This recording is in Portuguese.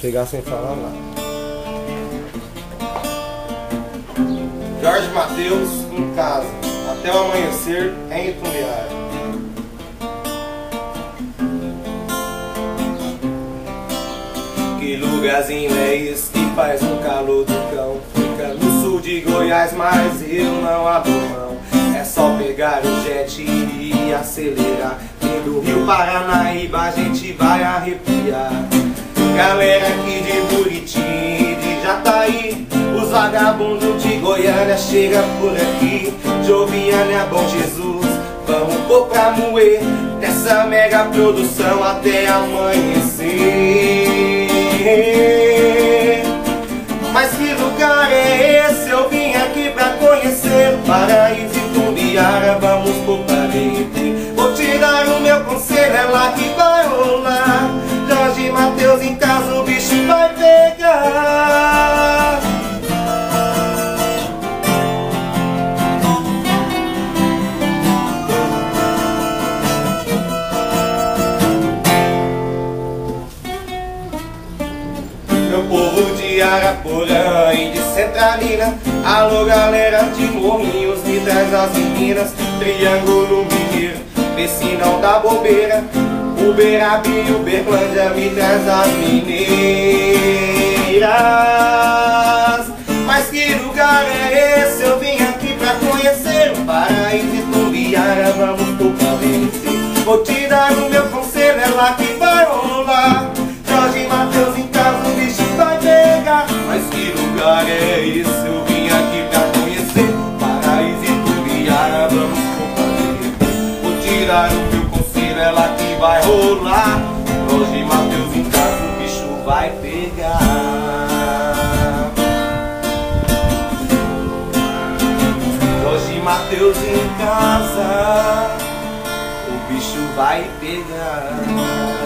chegar sem falar nada. Jorge Matheus em casa, até o amanhecer em Itumbiara. Que lugarzinho é esse que faz um calor do cão? Fica no sul de Goiás, mas eu não abro mão. É só pegar o jet e acelerar. Vem do Rio Paranaíba, a gente vai arrepiar. Galera aqui de Buriti, de Jataí. Os vagabundos de Goiânia chega por aqui. Joviânia, Bom Jesus, vamos pôr pra moer. Dessa mega produção até amanhecer. Mas que lugar é esse? Eu vim aqui pra conhecer. Paraíso e Tumbiara, vamos pôr pra dentro. Vou te dar o meu conselho, é lá que pegar. Meu povo de Araporã e de Centralina Alô galera de Morrinhos, me traz as meninas Triângulo Mineiro, vê se não dá bobeira Uberaba Uberlândia, me traz as mineiras Mas que lugar é esse? Eu vim aqui pra conhecer o paraíso e Tumbiara, vamos pro Valente Vou te dar o meu conselho, é lá que vai rolar. Jorge Matheus em casa, o bicho vai pegar. Mas que lugar é esse? Eu vim aqui pra conhecer o paraíso e Tumbiara, vamos pro Valente Vou te dar o meu conselho, é lá que vai rolar Matheus em casa O bicho vai pegar